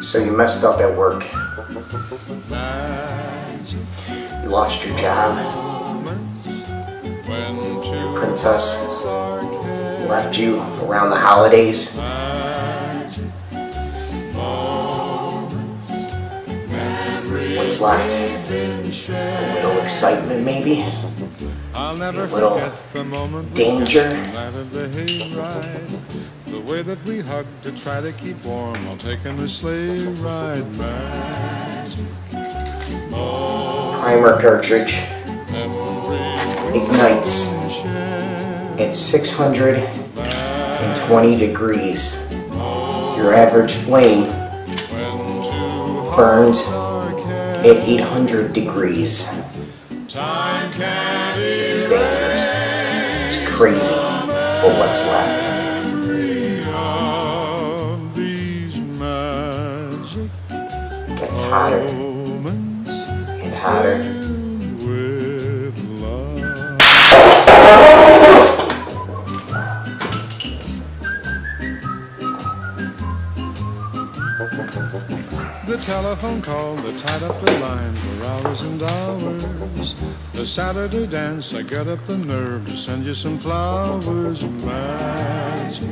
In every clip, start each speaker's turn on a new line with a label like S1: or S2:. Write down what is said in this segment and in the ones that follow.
S1: So you messed up at work. You lost your job. Your princess left you around the holidays. What's left? A little excitement, maybe?
S2: I'll never forget the moment
S1: danger.
S2: the way that we hugged to try to keep warm while taking the sleigh ride. Magic
S1: Primer cartridge ignites at 620 degrees. Your average flame burns at 800 degrees. Crazy. But what's left?
S2: magic
S1: Gets hotter and hotter.
S2: The telephone call that tied up the lines for hours and hours. The Saturday dance, I got up the nerve to send you some flowers. and Magic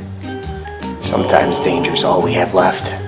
S1: Sometimes danger's all we have left.